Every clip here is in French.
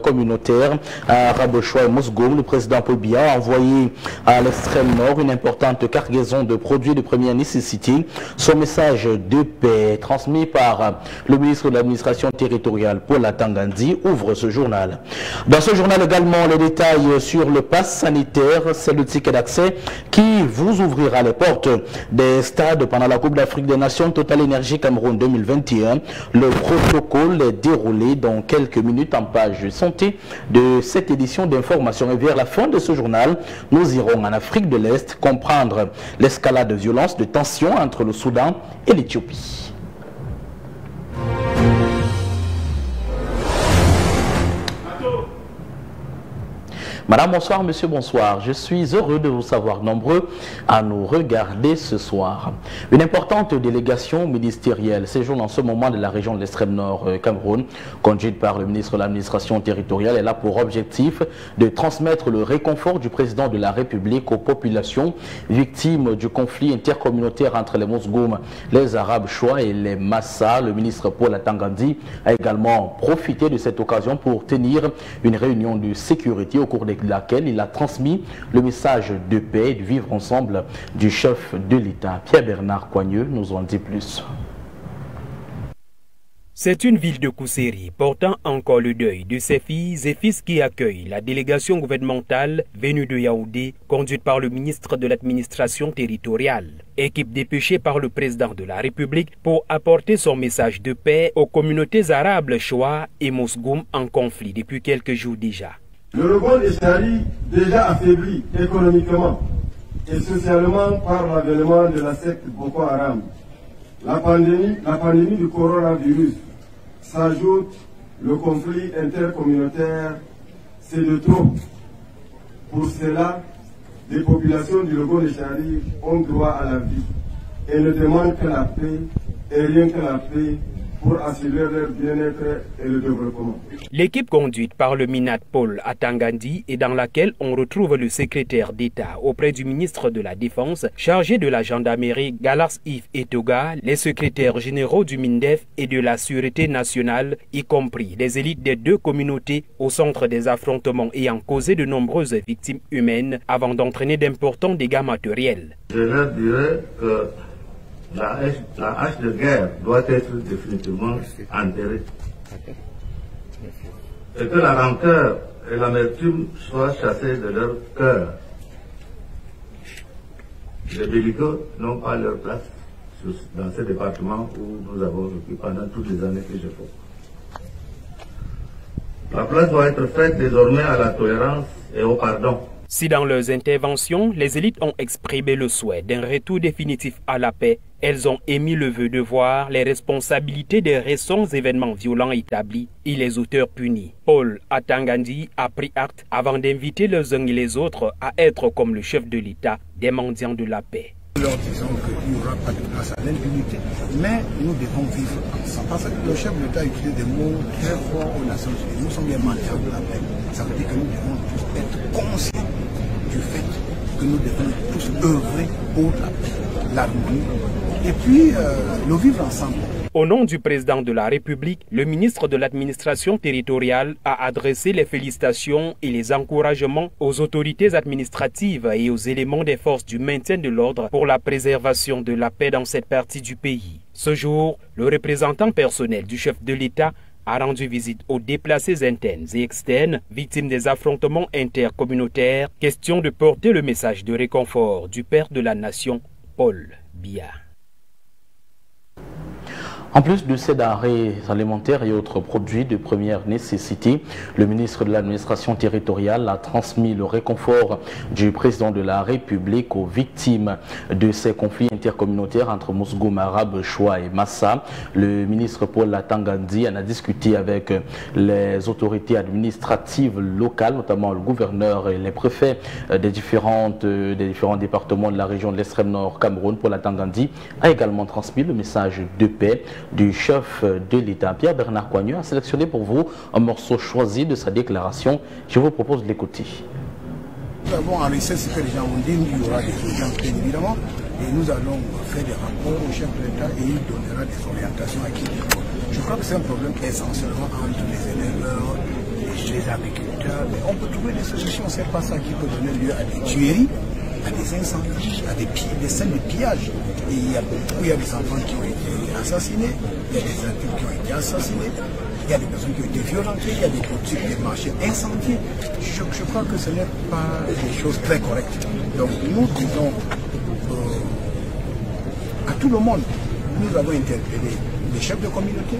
communautaire à Rabochois et Mousgoum. Le président Paul Biya a envoyé à l'extrême nord une importante cargaison de produits de première nécessité. Son message de paix transmis par le ministre de l'administration territoriale Paul Atangandi ouvre ce journal. Dans ce journal également, les détails sur le pass sanitaire, c'est le ticket d'accès qui vous ouvrira les portes des stades pendant la Coupe d'Afrique des Nations Total Énergie Cameroun 2021. Le protocole est déroulé dans quelques minutes en page de cette édition d'information. Et vers la fin de ce journal, nous irons en Afrique de l'Est comprendre l'escalade de violence, de tensions entre le Soudan et l'Éthiopie. Madame, bonsoir, monsieur, bonsoir. Je suis heureux de vous savoir nombreux à nous regarder ce soir. Une importante délégation ministérielle séjourne en ce moment de la région de l'extrême nord euh, Cameroun, conduite par le ministre de l'administration territoriale. Elle a pour objectif de transmettre le réconfort du président de la République aux populations victimes du conflit intercommunautaire entre les Mousgoum, les Arabes Chois et les Massa. Le ministre Paul Atangandi a également profité de cette occasion pour tenir une réunion de sécurité au cours des laquelle il a transmis le message de paix et de vivre ensemble du chef de l'État. Pierre-Bernard Coigneux nous en dit plus. C'est une ville de Kousséri portant encore le deuil de ses filles et fils qui accueille la délégation gouvernementale venue de Yaoundé, conduite par le ministre de l'administration territoriale. Équipe dépêchée par le président de la République pour apporter son message de paix aux communautés arabes Choua et Mosgoum en conflit depuis quelques jours déjà. Le rebond des Chari, déjà affaibli économiquement et socialement par l'avènement de la secte Boko Haram, la pandémie, la pandémie du coronavirus s'ajoute le conflit intercommunautaire, c'est de trop. Pour cela, les populations du Logo des Chari ont droit à la vie et ne demandent que la paix et rien que la paix pour assurer leur bien-être et le développement. L'équipe conduite par le Minat Paul Atangandi et dans laquelle on retrouve le secrétaire d'État auprès du ministre de la Défense chargé de la gendarmerie Galas Yves Etoga, les secrétaires généraux du MINDEF et de la Sûreté nationale, y compris les élites des deux communautés au centre des affrontements ayant causé de nombreuses victimes humaines avant d'entraîner d'importants dégâts matériels. Je leur dirais que la hache, de guerre doit être définitivement enterrée. Et que la rancœur et l'amertume soient chassées de leur cœur. Les belliqueux n'ont pas leur place dans ce département où nous avons vécu pendant toutes les années que je fais. La place doit être faite désormais à la tolérance et au pardon. Si dans leurs interventions, les élites ont exprimé le souhait d'un retour définitif à la paix, elles ont émis le vœu de voir les responsabilités des récents événements violents établis et les auteurs punis. Paul Atangandi a pris acte avant d'inviter les uns et les autres à être comme le chef de l'État, des mendiants de la paix. Leur disons qu'il n'y aura pas de place à l'impunité, mais nous devons vivre ensemble. Parce que le chef de l'État utilise des mots très forts aux Nations Unies. Nous sommes des mendiants de la paix. Ça veut dire que nous devons tous être conscients du fait que nous devons tous œuvrer pour la paix, l'harmonie et puis euh, le vivre ensemble. Au nom du président de la République, le ministre de l'administration territoriale a adressé les félicitations et les encouragements aux autorités administratives et aux éléments des forces du maintien de l'ordre pour la préservation de la paix dans cette partie du pays. Ce jour, le représentant personnel du chef de l'État a rendu visite aux déplacés internes et externes, victimes des affrontements intercommunautaires, question de porter le message de réconfort du père de la nation, Paul Biya. En plus de ces denrées alimentaires et autres produits de première nécessité, le ministre de l'administration territoriale a transmis le réconfort du président de la République aux victimes de ces conflits intercommunautaires entre Mousgoum, Arabe, Choua et Massa. Le ministre Paul Latangandi en a discuté avec les autorités administratives locales, notamment le gouverneur et les préfets des, différentes, des différents départements de la région de l'extrême nord Cameroun. Paul Latangandi a également transmis le message de paix du chef de l'État. Pierre Bernard Coigneux a sélectionné pour vous un morceau choisi de sa déclaration. Je vous propose de l'écouter. Nous avons enregistré ce que les gens ont dit, il y aura des audiences bien évidemment, et nous allons faire des rapports au chef de l'État et il donnera des orientations à qui. Je crois que c'est un problème essentiellement entre les éleveurs, les agriculteurs, mais on peut trouver des solutions. C'est pas ça qui peut donner lieu à des tueries, à des incendies, à des, des scènes de pillage. Et il y a il y a des enfants qui ont été assassinés, il y a des adultes qui ont été assassinés, il y a des personnes qui ont été violentées, il y a des boutiques, des marchés incendiés. Je, je crois que ce n'est pas des choses très correctes. Donc nous disons euh, à tout le monde, nous avons interpellé les chefs de communauté,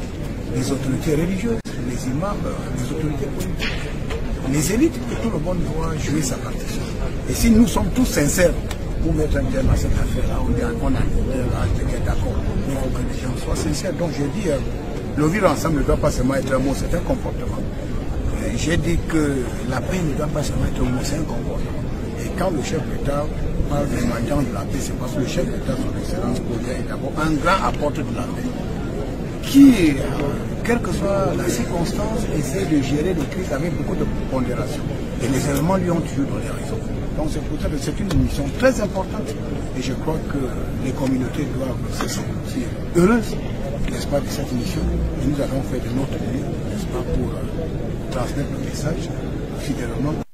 les autorités religieuses, les imams, les autorités politiques, les élites, et tout le monde doit jouer sa partition. Et si nous sommes tous sincères pour mettre un terme à cette affaire-là, on est on a d'accord, mais que les gens soient sincères. Donc je dis, euh, le vivre ensemble ne doit pas seulement être un mot, c'est un comportement. J'ai dit que la paix ne doit pas seulement être un mot, c'est un comportement. Et quand le chef d'État parle des mendiants de la paix, c'est parce que le chef d'État, son excellence, est d'abord un grand apporteur de la paix qui, quelle que soit la circonstance, essaie de gérer les crises avec beaucoup de pondération. Et les éléments lui ont toujours donné raison. Donc c'est pour ça que c'est une mission très importante. Et je crois que les communautés doivent se sentir heureuses, n'est-ce pas, de cette mission. Et nous avons fait de notre mieux, n'est-ce pas, pour euh, transmettre le message fidèlement.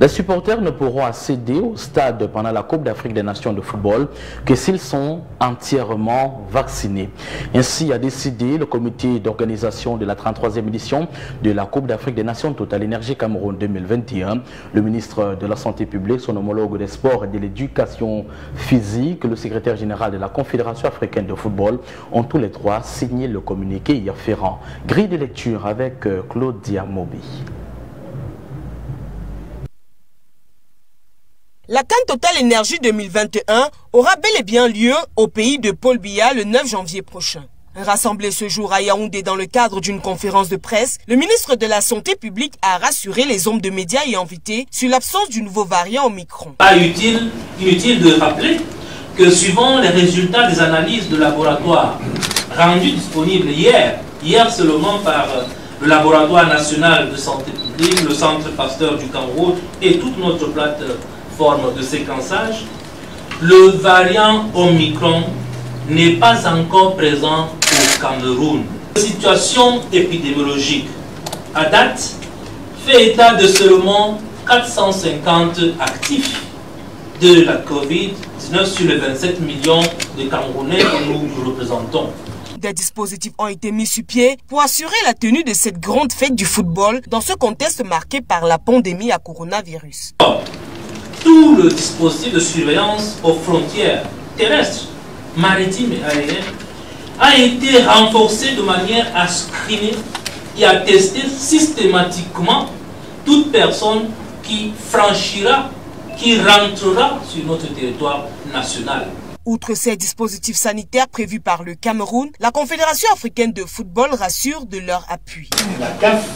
Les supporters ne pourront accéder au stade pendant la Coupe d'Afrique des Nations de football que s'ils sont entièrement vaccinés. Ainsi a décidé le comité d'organisation de la 33e édition de la Coupe d'Afrique des Nations Total Énergie Cameroun 2021. Le ministre de la Santé publique, son homologue des sports et de l'éducation physique, le secrétaire général de la Confédération africaine de football ont tous les trois signé le communiqué hier ferrant. Grille de lecture avec Claudia Mobi. La Cannes Total Énergie 2021 aura bel et bien lieu au pays de Paul Biya le 9 janvier prochain. Rassemblé ce jour à Yaoundé dans le cadre d'une conférence de presse, le ministre de la Santé publique a rassuré les hommes de médias et invités sur l'absence du nouveau variant Omicron. Pas utile, inutile de rappeler que suivant les résultats des analyses de laboratoire rendues disponibles hier, hier seulement par le laboratoire national de santé publique, le centre Pasteur du Cameroun et toute notre plateforme forme de séquençage, le variant Omicron n'est pas encore présent au Cameroun. La situation épidémiologique à date fait état de seulement 450 actifs de la COVID-19 sur les 27 millions de Camerounais que nous représentons. Des dispositifs ont été mis sur pied pour assurer la tenue de cette grande fête du football dans ce contexte marqué par la pandémie à coronavirus tout le dispositif de surveillance aux frontières terrestres, maritimes et aériennes a été renforcé de manière à screener et à tester systématiquement toute personne qui franchira, qui rentrera sur notre territoire national. Outre ces dispositifs sanitaires prévus par le Cameroun, la Confédération africaine de football rassure de leur appui. La CAF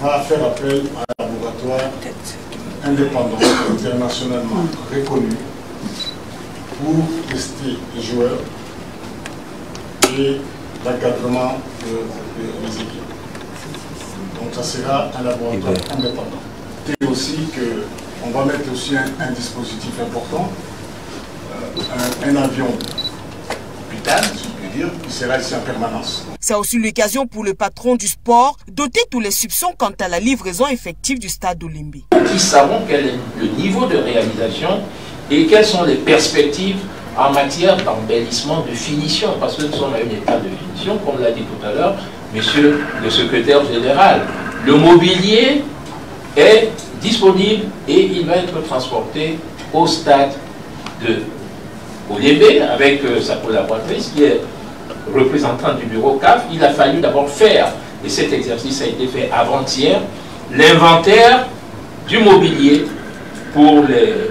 va faire appel à un laboratoire indépendant, internationalement reconnu pour tester les joueurs et l'encadrement des équipes. Donc ça sera un laboratoire indépendant. Et aussi qu'on va mettre aussi un, dispositif important, euh, un, un avion hôpital, si dire, qui sera ici en permanence. C'est aussi l'occasion pour le patron du sport d'ôter tous les soupçons quant à la livraison effective du stade Olimbi. Qui savons quel est le niveau de réalisation et quelles sont les perspectives en matière d'embellissement, de finition, parce que nous sommes à une étape de finition, comme l'a dit tout à l'heure monsieur le secrétaire général. Le mobilier est disponible et il va être transporté au stade de Olimbi avec euh, sa collaboratrice qui est représentant du bureau CAF, il a fallu d'abord faire, et cet exercice a été fait avant-hier, l'inventaire du mobilier pour les,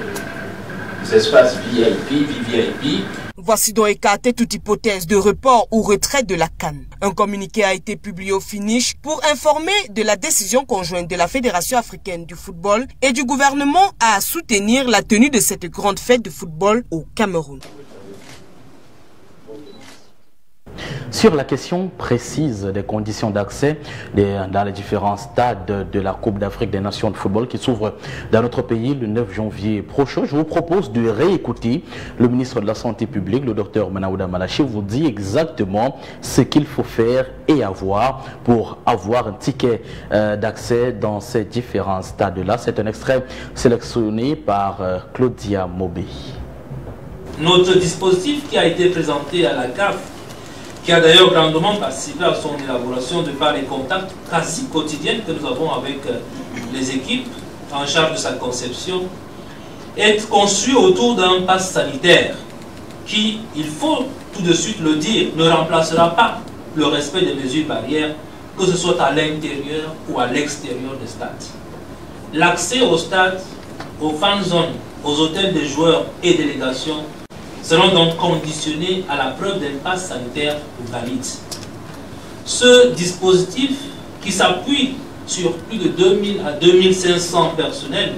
espaces VIP, VVIP. Voici donc écarté toute hypothèse de report ou retrait de la Cannes. Un communiqué a été publié au finish pour informer de la décision conjointe de la Fédération africaine du football et du gouvernement à soutenir la tenue de cette grande fête de football au Cameroun. Sur la question précise des conditions d'accès dans les différents stades de la Coupe d'Afrique des Nations de football qui s'ouvre dans notre pays le 9 janvier prochain, je vous propose de réécouter le ministre de la Santé publique, le docteur Manaouda Malachi, vous dit exactement ce qu'il faut faire et avoir pour avoir un ticket euh, d'accès dans ces différents stades-là. C'est un extrait sélectionné par euh, Claudia Mobé. Notre dispositif qui a été présenté à la CAF qui a d'ailleurs grandement participé à son élaboration de par les contacts quasi quotidiens que nous avons avec euh, les équipes en charge de sa conception, est conçu autour d'un pass sanitaire qui, il faut tout de suite le dire, ne remplacera pas le respect des mesures barrières, que ce soit à l'intérieur ou à l'extérieur des stades. L'accès au stade, aux fan zones, aux hôtels des joueurs et délégations seront donc conditionnés à la preuve d'un pass sanitaire valide. Ce dispositif, qui s'appuie sur plus de 2000 à 2500 personnels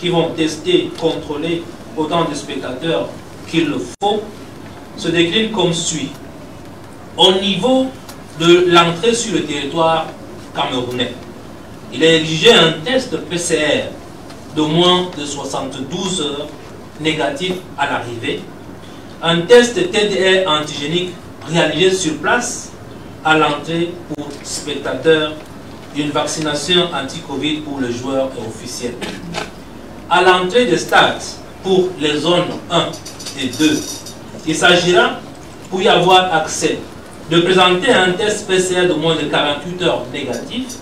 qui vont tester, contrôler autant de spectateurs qu'il le faut, se décline comme suit. Au niveau de l'entrée sur le territoire camerounais, il est exigé un test PCR de moins de 72 heures négatif à l'arrivée un test TDR antigénique réalisé sur place à l'entrée pour spectateurs, une vaccination anti-Covid pour les joueurs et officiels. À l'entrée des stades pour les zones 1 et 2, il s'agira, pour y avoir accès, de présenter un test PCR de moins de 48 heures négatif,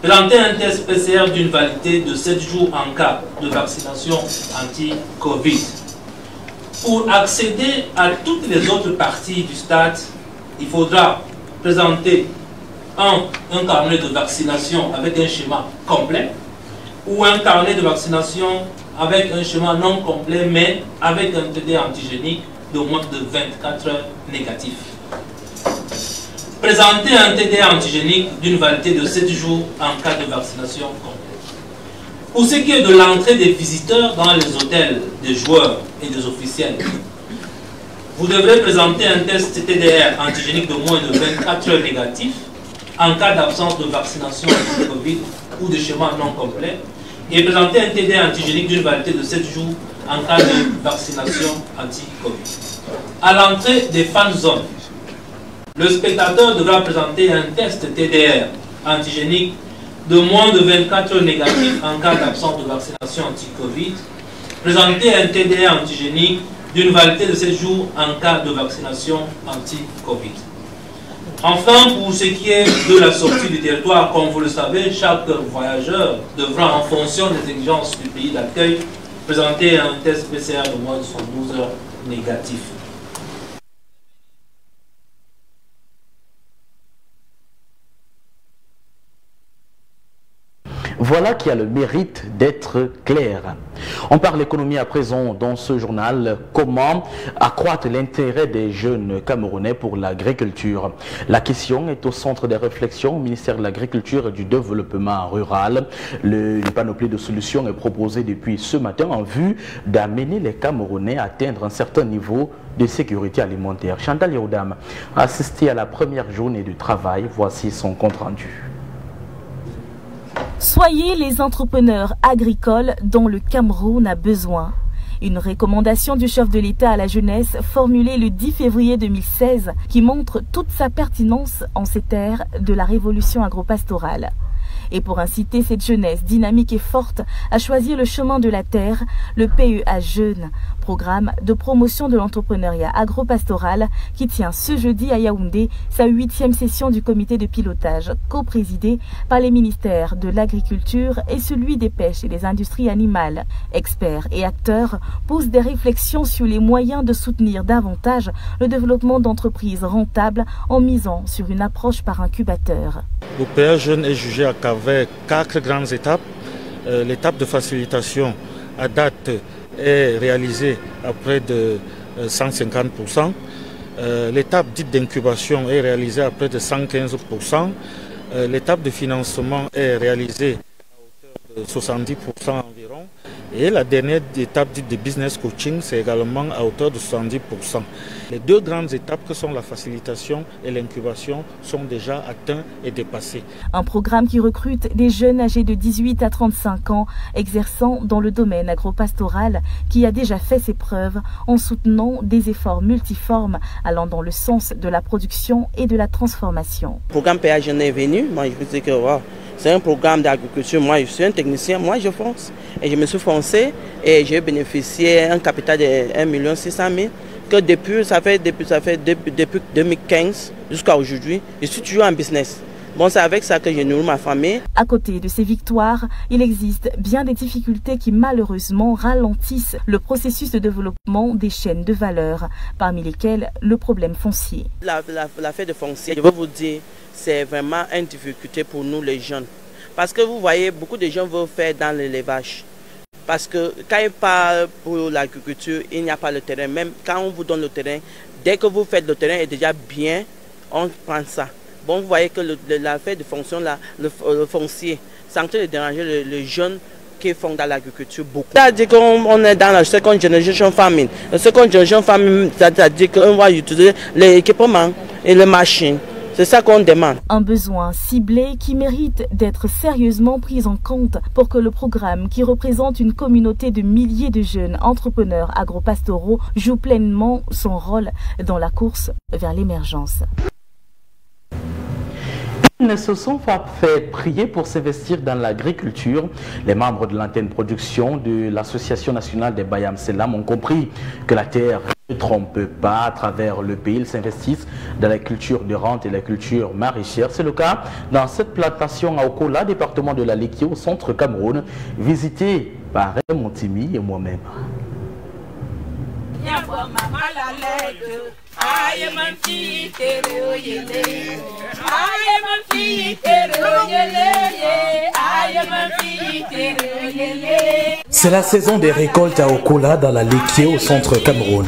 présenter un test PCR d'une validité de 7 jours en cas de vaccination anti-Covid pour accéder à toutes les autres parties du stade, il faudra présenter un, carnet de vaccination avec un schéma complet ou un carnet de vaccination avec un schéma non complet mais avec un TD antigénique de moins de 24 heures négatif. Présenter un TD antigénique d'une validité de 7 jours en cas de vaccination complète. Pour ce qui est de l'entrée des visiteurs dans les hôtels des joueurs et des officiels, vous devrez présenter un test TDR antigénique de moins de 24 heures négatif en cas d'absence de vaccination anti-Covid ou de schéma non complet et présenter un TDR antigénique d'une validité de 7 jours en cas de vaccination anti-Covid. À l'entrée des fan zones, le spectateur devra présenter un test TDR antigénique de moins de 24 heures négatifs en cas d'absence de vaccination anti-Covid, présenter un TDR antigénique d'une validité de 7 jours en cas de vaccination anti-Covid. Enfin, pour ce qui est de la sortie du territoire, comme vous le savez, chaque voyageur devra, en fonction des exigences du pays d'accueil, présenter un test PCR de moins de 112 heures négatif. Voilà qui a le mérite d'être clair. On parle économie à présent dans ce journal. Comment accroître l'intérêt des jeunes Camerounais pour l'agriculture? La question est au centre des réflexions au ministère de l'Agriculture et du Développement rural. Le, panoplie de solutions est proposé depuis ce matin en vue d'amener les Camerounais à atteindre un certain niveau de sécurité alimentaire. Chantal Yaoudam a assisté à la première journée du travail. Voici son compte rendu. Soyez les entrepreneurs agricoles dont le Cameroun a besoin. Une recommandation du chef de l'État à la jeunesse formulée le 10 février 2016 qui montre toute sa pertinence en ces terres de la révolution agropastorale. Et pour inciter cette jeunesse dynamique et forte à choisir le chemin de la terre, le PEA Jeune, programme de promotion de l'entrepreneuriat agropastoral qui tient ce jeudi à Yaoundé sa huitième session du comité de pilotage co-présidé par les ministères de l'Agriculture et celui des pêches et des industries animales. Experts et acteurs posent des réflexions sur les moyens de soutenir davantage le développement d'entreprises rentables en misant sur une approche par incubateur. Jeune est jugé à avec quatre grandes étapes. Euh, l'étape de facilitation à date est réalisée à près de 150%. Euh, euh, l'étape dite d'incubation est réalisée à près de 115%. L'étape de financement est réalisée à hauteur de 70% environ. Et la dernière étape de business coaching, c'est également à hauteur de 70%. Les deux grandes étapes que sont la facilitation et l'incubation sont déjà atteints et dépassés. Un programme qui recrute des jeunes âgés de 18 à 35 ans exerçant dans le domaine agropastoral qui a déjà fait ses preuves en soutenant des efforts multiformes allant dans le sens de la production et de la transformation. Le programme PA Jeune est venu, moi je vous dis que c'est un programme d'agriculture. Moi, je suis un technicien, moi, je fonce. Et je me suis foncé et j'ai bénéficié d'un capital de 1 600 000 que depuis, ça fait depuis, ça fait depuis, 2015 jusqu'à aujourd'hui, je suis toujours en business. Bon, c'est avec ça que je nourris ma famille. À côté de ces victoires, il existe bien des difficultés qui malheureusement ralentissent le processus de développement des chaînes de valeur, parmi lesquelles le problème foncier. La, la, de foncier, je veux vous dire, c'est vraiment une difficulté pour nous les jeunes. Parce que vous voyez, beaucoup de gens veulent faire dans l'élevage. Parce que quand il parle pour l'agriculture, il n'y a pas le terrain. Même quand on vous donne le terrain, dès que vous faites le terrain est déjà bien, on prend ça. Bon, vous voyez que l'affaire de fonction, là, le, foncier, c'est en train de déranger les, jeunes qui font dans l'agriculture beaucoup. C'est-à-dire qu'on est dans la seconde génération famine. La seconde génération famine, c'est-à-dire qu'on va utiliser les équipements et les machines. C'est ça qu'on demande. Un besoin ciblé qui mérite d'être sérieusement pris en compte pour que le programme, qui représente une communauté de milliers de jeunes entrepreneurs agropastoraux, joue pleinement son rôle dans la course vers l'émergence. Ils ne se sont pas fait prier pour s'investir dans l'agriculture. Les membres de l'antenne production de l'Association nationale des Bayam Selam ont compris que la terre ne trompe pas à travers le pays. Ils s'investissent dans la culture de rente et la culture maraîchère. C'est le cas dans cette plantation à Okola, département de la Likie, au centre Cameroun, visité par Raymond Timi et moi-même. C'est la saison des récoltes à Okola dans la Léquier au centre Cameroun.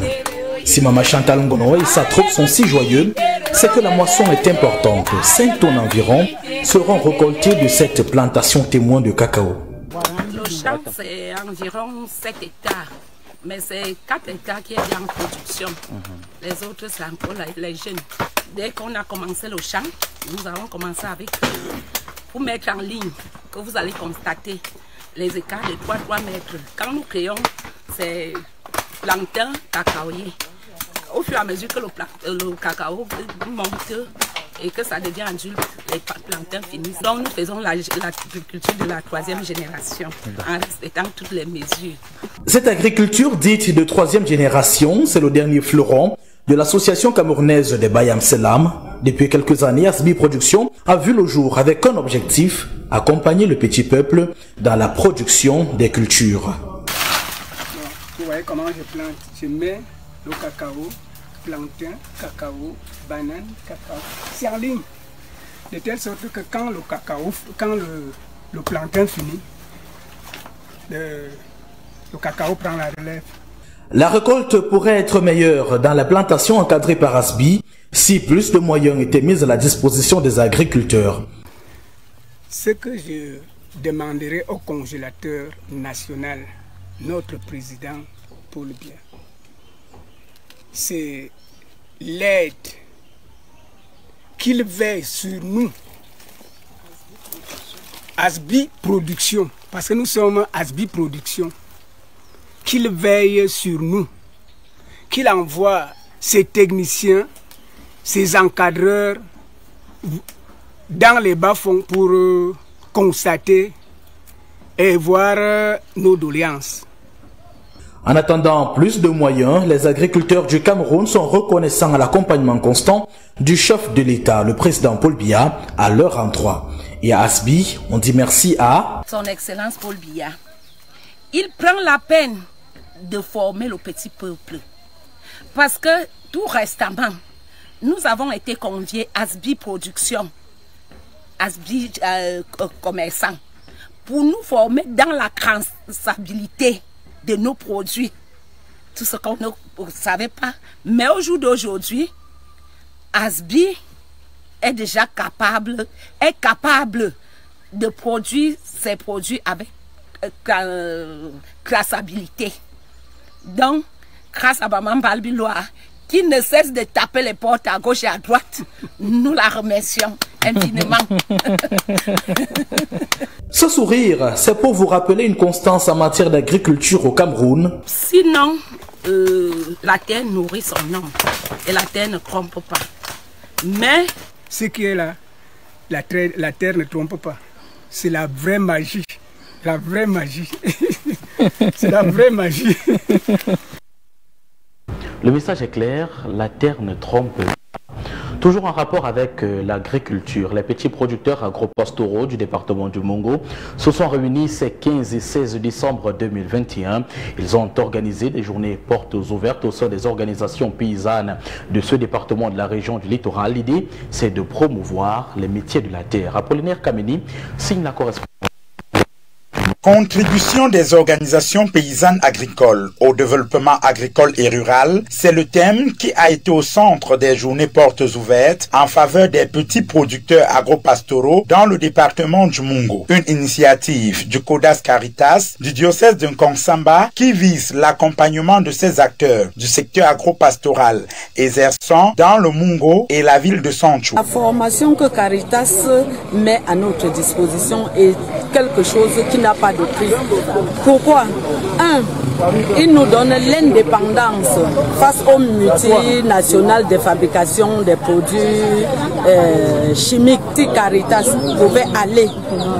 Si Mama Chantal Ngono et sa troupe sont si joyeux, c'est que la moisson est importante. 5 tonnes environ seront récoltées de cette plantation témoin de cacao. C'est environ 7 hectares. Mais c'est 4 hectares qui est en production. Mhm. Les autres, c'est encore les jeunes. Dès qu'on a commencé le champ, nous avons commencé avec, pour mettre en ligne, que vous allez constater les écarts de 3-3 mètres. Quand nous créons ces plantains cacaoyers, au fur et à mesure que le, le cacao monte et que ça devient adulte, les plantains finissent. Donc nous faisons l'agriculture de la troisième génération en respectant toutes les mesures. Cette agriculture dite de troisième génération, c'est le dernier fleuron de l'association camerounaise des Bayam Selam. Depuis quelques années, Asbi Production a vu le jour avec un objectif, accompagner le petit peuple dans la production des cultures. Vous voyez comment je plante Je mets le cacao, plantain, cacao, banane, cacao. C'est en ligne. De telle sorte que quand le cacao, quand le, le plantain finit, le, le cacao prend la relève. La récolte pourrait être meilleure dans la plantation encadrée par ASBI si plus de moyens étaient mis à la disposition des agriculteurs. Ce que je demanderai au congélateur national, notre président Paul Biya, c'est l'aide qu'il veille sur nous. Asbi Production, parce que nous sommes Asbi Production, qu'il veille sur nous, qu'il envoie ses techniciens, ses encadreurs dans les bas-fonds pour euh, constater et voir euh, nos doléances. En attendant plus de moyens, les agriculteurs du Cameroun sont reconnaissants à l'accompagnement constant du chef de l'État, le président Paul Biya, à leur endroit. Et à Asbi, on dit merci à... Son Excellence Paul Biya. Il prend la peine de former le petit peuple. Parce que tout récemment, nous avons été conviés à Asbi Production, Asbi euh, Commerçant, pour nous former dans la traçabilité de nos produits. Tout ce qu'on ne savait pas. Mais au jour d'aujourd'hui, Asbi est déjà capable, de produire ses produits avec traçabilité. Donc, grâce à Maman Balbiloa, qui ne cesse de taper les portes à gauche et à droite, nous la remercions infiniment. Ce sourire, c'est pour vous rappeler une constance en matière d'agriculture au Cameroun. Sinon, euh, la terre nourrit son homme et la terre ne trompe pas. Mais ce qui est là, la terre, la terre ne trompe pas. C'est la vraie magie. La vraie magie. C'est la vraie magie. Le message est clair, la terre ne trompe pas. Toujours en rapport avec euh, l'agriculture, les petits producteurs agropastoraux du département du Mongo se sont réunis ces 15 et 16 décembre 2021. Ils ont organisé des journées portes ouvertes au sein des organisations paysannes de ce département de la région du littoral. L'idée, c'est de promouvoir les métiers de la terre. Apollinaire Kameni signe la correspondance. Contribution des organisations paysannes agricoles au développement agricole et rural, c'est le thème qui a été au centre des journées portes ouvertes en faveur des petits producteurs agropastoraux dans le département du Mungo. Une initiative du Codas Caritas du diocèse de Nkonsamba qui vise l'accompagnement de ces acteurs du secteur agropastoral exerçant dans le Mungo et la ville de Sancho. La formation que Caritas met à notre disposition est quelque chose qui n'a pas Pourquoi? Un, il nous donne l'indépendance face aux multinationales de fabrication des produits euh, chimiques. Si Caritas pouvait aller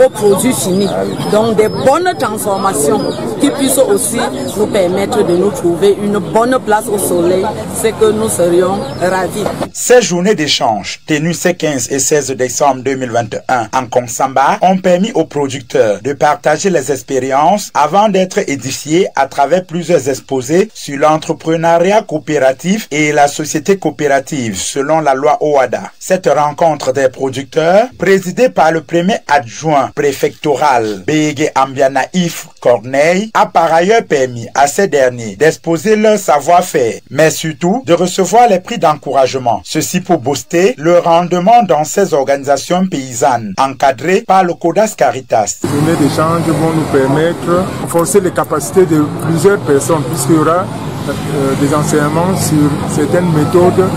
aux produits finis, donc des bonnes transformations qui puissent aussi nous permettre de nous trouver une bonne place au soleil, c'est que nous serions ravis. Ces journées d'échange, tenues ces 15 et 16 décembre 2021 en Konsamba, ont permis aux producteurs de partager les expériences avant d'être édifiés à travers plusieurs exposés sur l'entrepreneuriat coopératif et la société coopérative selon la loi OADA. Cette rencontre des producteurs, présidée par le premier adjoint préfectoral Bégué Ambiana Corneille, a par ailleurs permis à ces derniers d'exposer leur savoir-faire, mais surtout de recevoir les prix d'encouragement. Ceci pour booster le rendement dans ces organisations paysannes encadrées par le Codas Caritas. Nous permettre de forcer les capacités de plusieurs personnes puisqu'il y aura euh, des enseignements sur certaines méthodes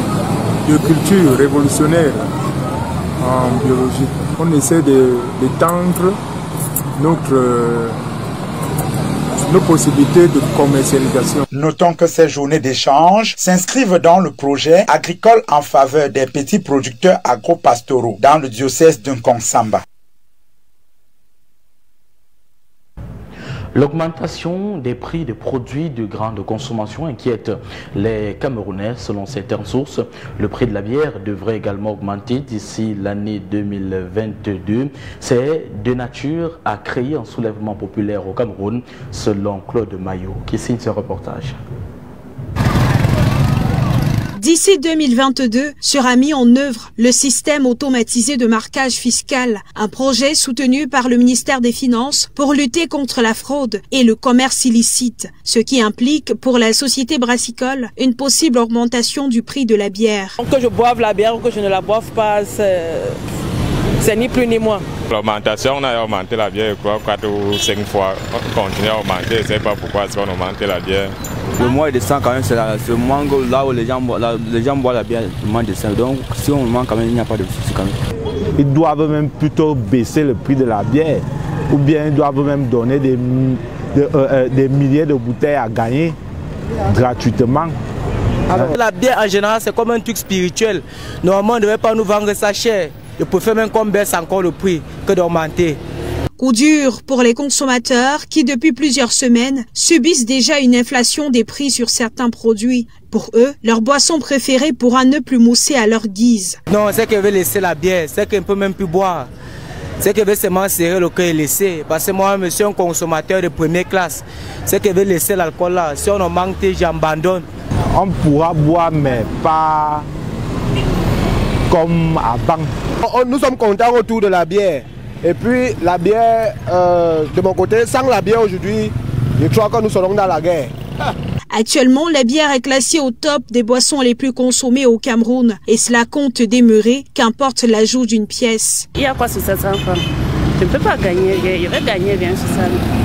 de culture révolutionnaire en biologie. On essaie d'étendre notre euh, nos possibilités de commercialisation. Notons que ces journées d'échange s'inscrivent dans le projet agricole en faveur des petits producteurs agropastoraux dans le diocèse de L'augmentation des prix des produits de grande consommation inquiète les Camerounais selon certaines sources. Le prix de la bière devrait également augmenter d'ici l'année 2022. C'est de nature à créer un soulèvement populaire au Cameroun selon Claude Maillot qui signe ce reportage. D'ici 2022 sera mis en œuvre le système automatisé de marquage fiscal, un projet soutenu par le ministère des Finances pour lutter contre la fraude et le commerce illicite, ce qui implique pour la société brassicole une possible augmentation du prix de la bière. Que je boive la bière ou que je ne la boive pas, c'est ni plus ni moins. L'augmentation, on a augmenté la bière, je crois, 4 ou 5 fois. On continue à augmenter, je ne sais pas pourquoi on a augmenté la bière. Le mois de sang, quand même, c'est le mois là où les gens, là, les gens boivent la bière, le mois de sang. Donc, si on manque quand même, il n'y a pas de souci quand même. Ils doivent même plutôt baisser le prix de la bière, ou bien ils doivent même donner des, de, euh, euh, des milliers de bouteilles à gagner gratuitement. Alors, la bière en général, c'est comme un truc spirituel. Normalement, on ne devait pas nous vendre ça cher. Je préfère même qu'on baisse encore le prix que d'augmenter. Coup dur pour les consommateurs qui, depuis plusieurs semaines, subissent déjà une inflation des prix sur certains produits. Pour eux, leur boisson préférée pourra ne plus mousser à leur guise. Non, c'est qu'elle veut laisser la bière, c'est qu'elle ne peut même plus boire. C'est qu'elle veut seulement serrer le cœur et laisser. Parce que moi, je suis un consommateur de première classe. C'est qu'elle veut laisser l'alcool là. Si on en manque, j'abandonne. On pourra boire, mais pas comme avant. Nous sommes contents autour de la bière. Et puis la bière, euh, de mon côté, sans la bière aujourd'hui, je crois que nous serons dans la guerre. Actuellement, la bière est classée au top des boissons les plus consommées au Cameroun et cela compte demeurer qu'importe l'ajout d'une pièce. Il y a quoi sur 700 francs Je ne peux pas gagner, je vais gagner bien sur ça.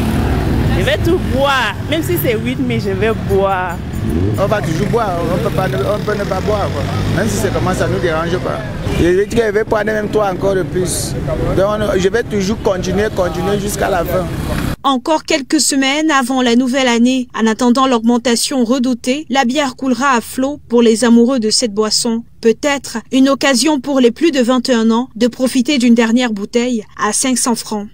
Je vais tout boire. Même si c'est 8 mais je vais boire. On va toujours boire, on peut, pas, on peut ne pas boire. Quoi. Même si c'est comment ça ne nous dérange pas. Je vais dire que je vais prendre même toi encore de plus. Donc je vais toujours continuer, continuer jusqu'à la fin. Encore quelques semaines avant la nouvelle année, en attendant l'augmentation redoutée, la bière coulera à flot pour les amoureux de cette boisson. Peut-être une occasion pour les plus de 21 ans de profiter d'une dernière bouteille à 500 francs.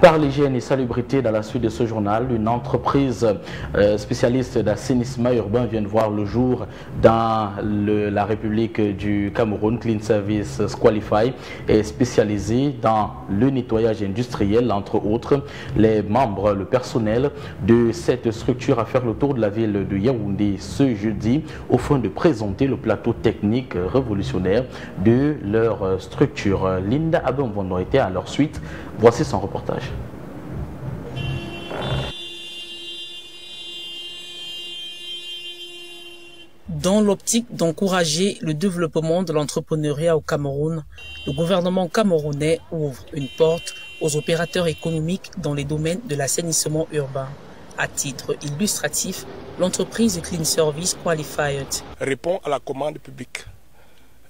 Par l'hygiène et salubrité dans la suite de ce journal, une entreprise euh, spécialiste d'assainissement urbain vient de voir le jour dans la République du Cameroun. Clean Service Qualify est spécialisé dans le nettoyage industriel, entre autres. Les membres, le personnel de cette structure a fait le tour de la ville de Yaoundé ce jeudi au fond de présenter le plateau technique révolutionnaire de leur structure. Linda Abon était à leur suite. Voici son reportage. Dans l'optique d'encourager le développement de l'entrepreneuriat au Cameroun, le gouvernement camerounais ouvre une porte aux opérateurs économiques dans les domaines de l'assainissement urbain. À titre illustratif, l'entreprise Clean Service Qualified répond à la commande publique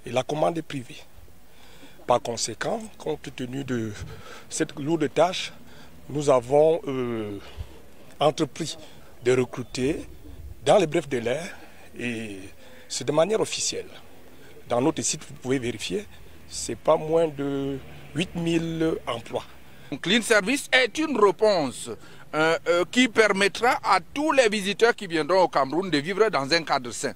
et la commande privée. Par conséquent, compte tenu de cette lourde tâche, nous avons euh, entrepris de recruter dans les brefs délais et c'est de manière officielle. Dans notre site, vous pouvez vérifier, c'est pas moins de 8000 emplois. Clean Service est une réponse euh, euh, qui permettra à tous les visiteurs qui viendront au Cameroun de vivre dans un cadre sain.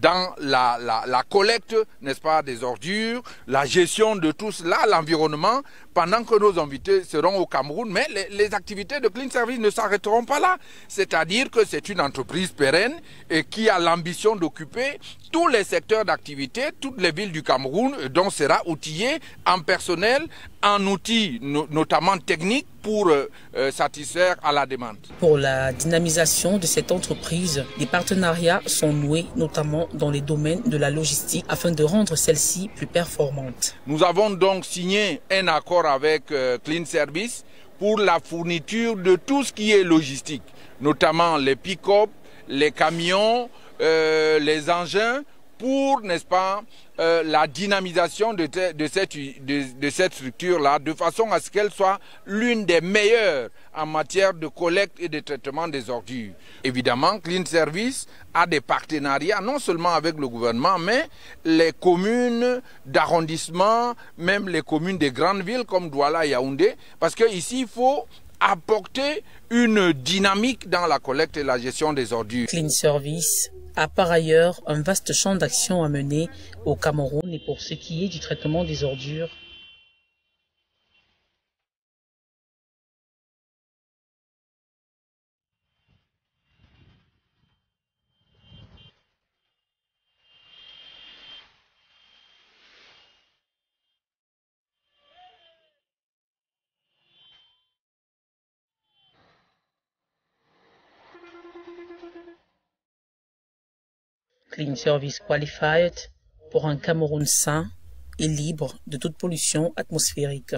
Dans la, la, la collecte, n'est-ce pas, des ordures, la gestion de tout cela, l'environnement, pendant que nos invités seront au Cameroun. Mais les, les activités de Clean Service ne s'arrêteront pas là. C'est-à-dire que c'est une entreprise pérenne et qui a l'ambition d'occuper tous les secteurs d'activité, toutes les villes du Cameroun, dont sera outillé en personnel, en outils no notamment techniques pour euh, euh, satisfaire à la demande. Pour la dynamisation de cette entreprise, des partenariats sont noués notamment dans les domaines de la logistique afin de rendre celle-ci plus performante. Nous avons donc signé un accord avec euh, Clean Service pour la fourniture de tout ce qui est logistique, notamment les pick-up, les camions, euh, les engins pour, n'est-ce pas, euh, la dynamisation de, te, de cette, de, de cette structure-là, de façon à ce qu'elle soit l'une des meilleures en matière de collecte et de traitement des ordures. Évidemment, Clean Service a des partenariats non seulement avec le gouvernement, mais les communes d'arrondissement, même les communes des grandes villes comme Douala et Yaoundé, parce qu'ici, il faut apporter une dynamique dans la collecte et la gestion des ordures. Clean Service a par ailleurs un vaste champ d'action à mener au Cameroun et pour ce qui est du traitement des ordures, Clean Service Qualified pour un Cameroun sain et libre de toute pollution atmosphérique.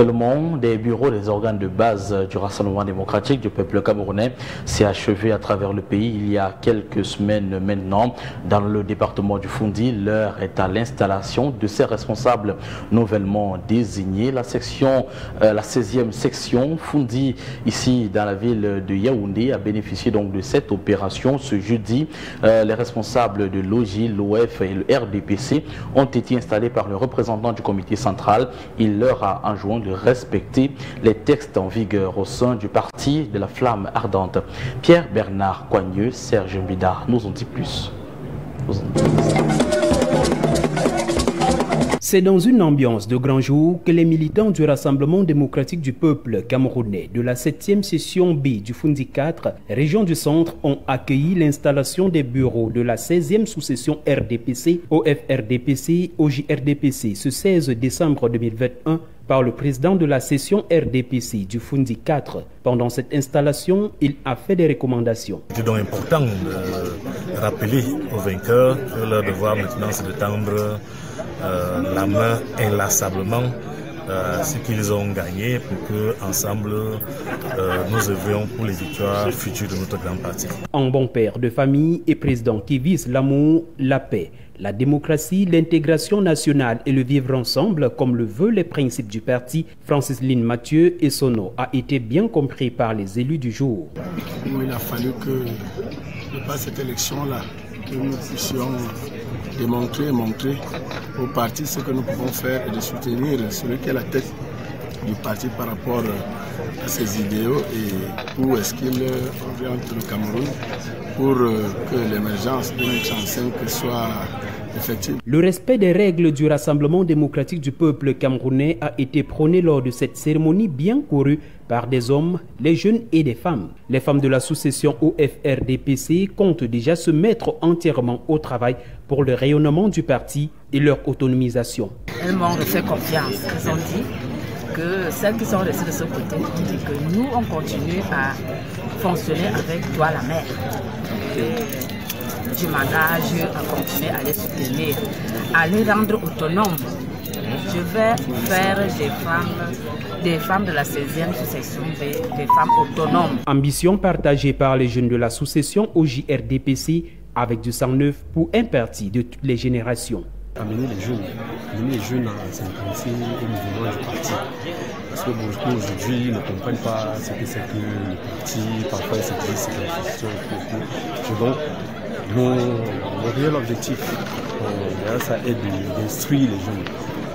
Renouvellement des bureaux des organes de base du Rassemblement démocratique du peuple camerounais s'est achevé à travers le pays il y a quelques semaines maintenant. Dans le département du Fundi, l'heure est à l'installation de ces responsables nouvellement désignés. La section, euh, la 16e section Fundi, ici dans la ville de Yaoundé, a bénéficié donc de cette opération ce jeudi. Euh, les responsables de l'OJ, l'OF et le RDPC ont été installés par le représentant du comité central. Il leur a enjoint de respecter les textes en vigueur au sein du parti de la flamme ardente. Pierre Bernard Coigneux, Serge Mbidar nous en dit. Nous en dit plus. C'est dans une ambiance de grand jour que les militants du Rassemblement démocratique du peuple camerounais de la 7e session B du Fundi 4, région du centre, ont accueilli l'installation des bureaux de la 16e sous-session RDPC, OFRDPC, OJRDPC ce 16 décembre 2021 par le président de la session RDPC du Fundi 4. Pendant cette installation, il a fait des recommandations. C'est donc important rappeler aux vainqueurs que leur devoir maintenant c'est la main inlassablement ce qu'ils ont gagné pour que ensemble nous œuvrions pour les victoires futures de notre grand parti. Un bon père de famille et président qui vise l'amour, la paix, la démocratie, l'intégration nationale et le vivre ensemble comme le veulent les principes du parti, Francis Lynn Mathieu et son nom a été bien compris par les élus du jour. Il a fallu que, par cette élection-là, que nous puissions démontrer et montrer au parti ce que nous pouvons faire et de soutenir celui qui est la tête du parti par rapport à ses idéaux et où est-ce qu'il oriente le Cameroun pour que l'émergence 2035 soit. Le respect des règles du Rassemblement démocratique du peuple camerounais a été prôné lors de cette cérémonie bien courue par des hommes, les jeunes et des femmes. Les femmes de la sous-session OFRDPC comptent déjà se mettre entièrement au travail pour le rayonnement du parti et leur autonomisation. Elles m'ont fait confiance. Elles ont dit que celles qui sont restées de ce côté ont dit que nous, on continue à fonctionner avec toi, la mère. Et je m'engage à continuer à les soutenir, à les rendre autonomes. Je vais faire des femmes, des femmes de la 16e sous-section B, des femmes autonomes. Ambition partagée par les jeunes de la sous-session au JRDPC avec du sang neuf pour un parti de toutes les générations. Amener les jeunes, amener les jeunes à s'intéresser au mouvement du parti. Parce que beaucoup aujourd'hui ne comprennent pas ce que c'est que le parti, parfois ils se disent c'est l'institution. Donc, mon, réel objectif derrière ça est d'instruire les jeunes,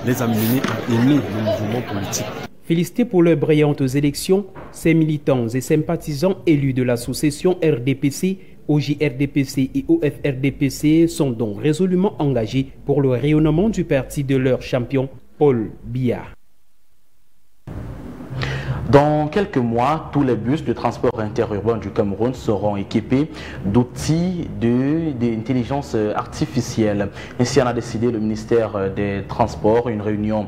les amener à aimer le mouvement politique. Félicité pour leurs brillantes élections, ces militants et sympathisants élus de l'association RDPC OJRDPC et OFRDPC sont donc résolument engagés pour le rayonnement du parti de leur champion Paul Biya. Dans quelques mois, tous les bus de transport interurbain du Cameroun seront équipés d'outils d'intelligence artificielle. Ainsi en a décidé le ministère des Transports. Une réunion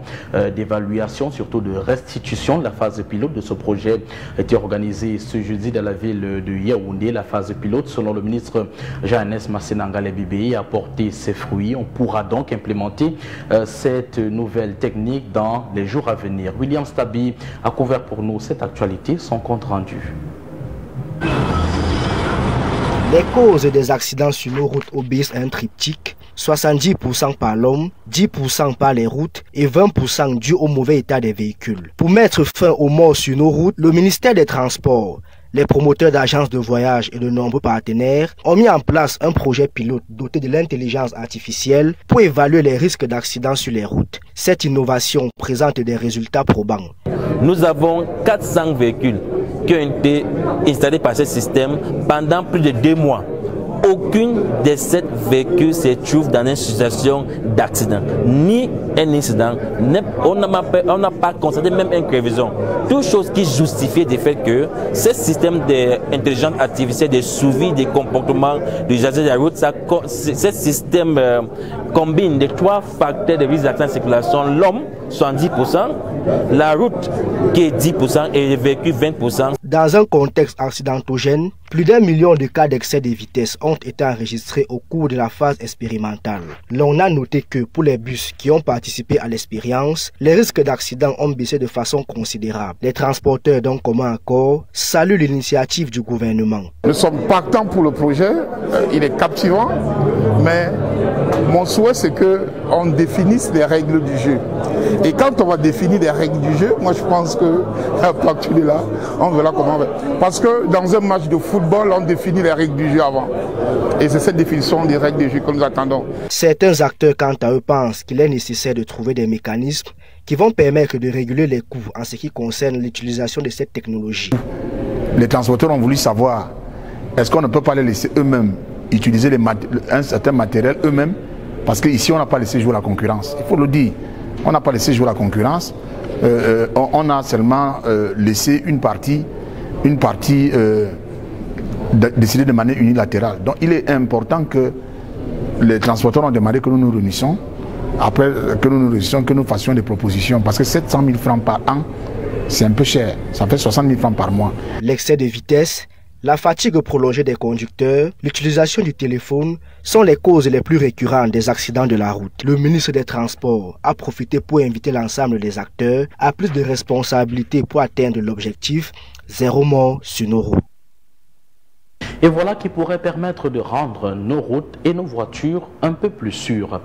d'évaluation, surtout de restitution de la phase pilote de ce projet a été organisée ce jeudi dans la ville de Yaoundé. La phase pilote, selon le ministre Jeannès Massenangale Bibé, a porté ses fruits. On pourra donc implémenter cette nouvelle technique dans les jours à venir. William Stabi a couvert pour nous cette actualité, son compte rendu. Les causes des accidents sur nos routes obéissent à un triptyque 70% par l'homme, 10% par les routes et 20% dû au mauvais état des véhicules. Pour mettre fin aux morts sur nos routes, le ministère des Transports, les promoteurs d'agences de voyage et de nombreux partenaires ont mis en place un projet pilote doté de l'intelligence artificielle pour évaluer les risques d'accidents sur les routes. Cette innovation présente des résultats probants. Nous avons 400 véhicules qui ont été installés par ce système pendant plus de deux mois aucune de ces véhicules se trouve dans une situation d'accident, ni un incident. On n'a pas constaté même une prévision. Toute chose qui justifie le fait que ce système d'intelligence artificielle de suivi des comportements du de la route, ça, ce système euh, combine les trois facteurs de risque d'accident de circulation, l'homme, 70%, la route qui est 10% et le véhicule 20%. Dans un contexte accidentogène, plus d'un million de cas d'excès de vitesse ont été enregistrés au cours de la phase expérimentale. L'on a noté que pour les bus qui ont participé à l'expérience, les risques d'accident ont baissé de façon considérable. Les transporteurs d'un commun accord saluent l'initiative du gouvernement. Nous sommes partants pour le projet, il est captivant, mais mon souhait c'est qu'on définisse les règles du jeu. Et quand on va définir les règles du jeu, moi je pense que à partir de là, on verra comment on va. Parce que dans un match de football, on définit les règles du jeu avant. Et c'est cette définition des règles du jeu que nous attendons. Certains acteurs, quant à eux, pensent qu'il est nécessaire de trouver des mécanismes qui vont permettre de réguler les coûts en ce qui concerne l'utilisation de cette technologie. Les transporteurs ont voulu savoir, est-ce qu'on ne peut pas les laisser eux-mêmes utiliser les un certain matériel eux-mêmes Parce qu'ici, on n'a pas laissé jouer la concurrence. Il faut le dire. On n'a pas laissé jouer la concurrence. Euh, on, on, a seulement euh, laissé une partie, une partie euh, décider de manière unilatérale. Donc il est important que les transporteurs ont demandé que nous nous réunissions, après que nous nous réunissions, que nous fassions des propositions. Parce que 700 000 francs par an, c'est un peu cher. Ça fait 60 000 francs par mois. L'excès de vitesse La fatigue prolongée des conducteurs, l'utilisation du téléphone sont les causes les plus récurrentes des accidents de la route. Le ministre des Transports a profité pour inviter l'ensemble des acteurs à plus de responsabilités pour atteindre l'objectif zéro mort sur nos routes. Et voilà qui pourrait permettre de rendre nos routes et nos voitures un peu plus sûres.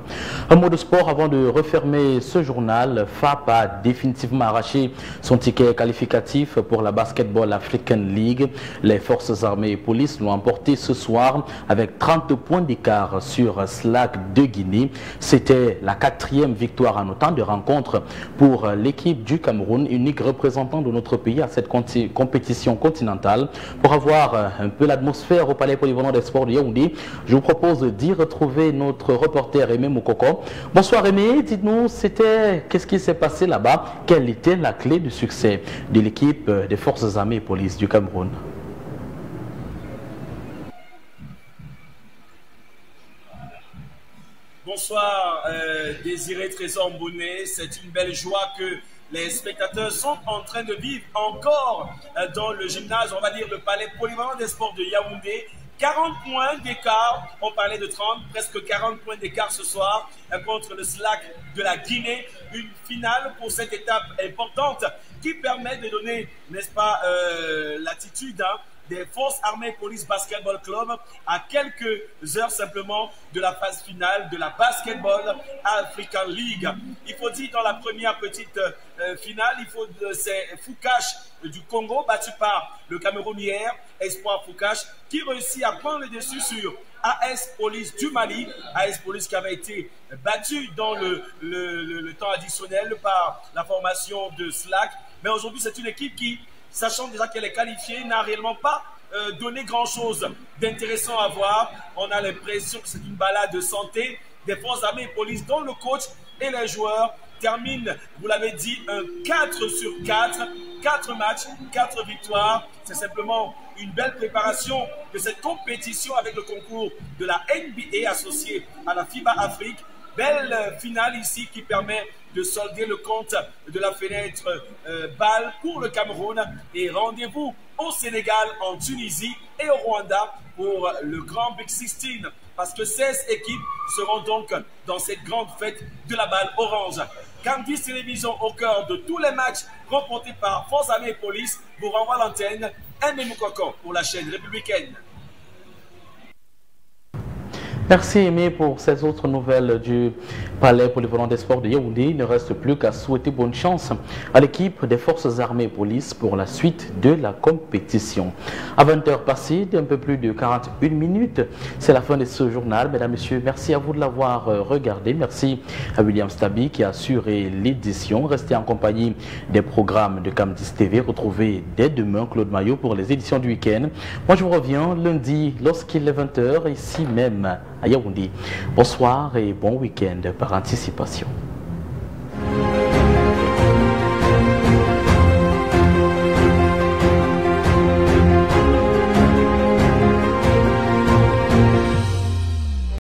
Un mot de sport avant de refermer ce journal. FAP a définitivement arraché son ticket qualificatif pour la Basketball African League. Les forces armées et police l'ont emporté ce soir avec 30 points d'écart sur Slack de Guinée. C'était la quatrième victoire en autant de rencontres pour l'équipe du Cameroun, unique représentant de notre pays à cette compétition continentale. Pour avoir un peu l'atmosphère au Palais Polyvalent des Sports de Yaoundé. Je vous propose d'y retrouver notre reporter Aimé Moukoko. Bonsoir Aimé, dites-nous, c'était qu'est-ce qui s'est passé là-bas? Quelle était la clé du succès de l'équipe des forces armées et police du Cameroun? Bonsoir euh, Désiré Trésor Bonnet, c'est une belle joie que les spectateurs sont en train de vivre encore euh, dans le gymnase, on va dire le palais polyvalent des sports de Yaoundé. 40 points d'écart, on parlait de 30, presque 40 points d'écart ce soir euh, contre le Slack de la Guinée. Une finale pour cette étape importante qui permet de donner, n'est-ce pas, euh, l'attitude hein, des Forces Armées Police Basketball Club à quelques heures simplement de la phase finale de la Basketball African League. Il faut dire dans la première petite euh, finale, il faut c'est Foucache du Congo battu par le Cameroun hier, Espoir Foucache, qui réussit à prendre le dessus sur AS Police du Mali, AS Police qui avait été battu dans le, le, le temps additionnel par la formation de Slack. Mais aujourd'hui, c'est une équipe qui sachant déjà qu'elle est qualifiée, n'a réellement pas euh, donné grand-chose d'intéressant à voir. On a l'impression que c'est une balade de santé des forces armées et police dont le coach et les joueurs terminent, vous l'avez dit, un 4 sur 4, 4 matchs, 4 victoires. C'est simplement une belle préparation de cette compétition avec le concours de la NBA associée à la FIBA Afrique. Belle finale ici qui permet de solder le compte de la fenêtre euh, balle pour le Cameroun. Et rendez-vous au Sénégal, en Tunisie et au Rwanda pour le Grand Big 16. Parce que 16 équipes seront donc dans cette grande fête de la balle orange. Candice Télévision au cœur de tous les matchs remportés par Force Armée et Police vous renvoie l'antenne. Un pour la chaîne républicaine. Merci Aimé pour ces autres nouvelles du Palais polyvalent des sports de Yaoundé. Il ne reste plus qu'à souhaiter bonne chance à l'équipe des forces armées et police pour la suite de la compétition. À 20h passées d'un peu plus de 41 minutes, c'est la fin de ce journal. Mesdames, Messieurs, merci à vous de l'avoir euh, regardé. Merci à William Stabi qui a assuré l'édition. Restez en compagnie des programmes de Camdis TV. Retrouvez dès demain Claude Maillot pour les éditions du week-end. Moi, je vous reviens lundi lorsqu'il est 20h ici même à Yaoundé. Bonsoir et bon week-end par anticipation.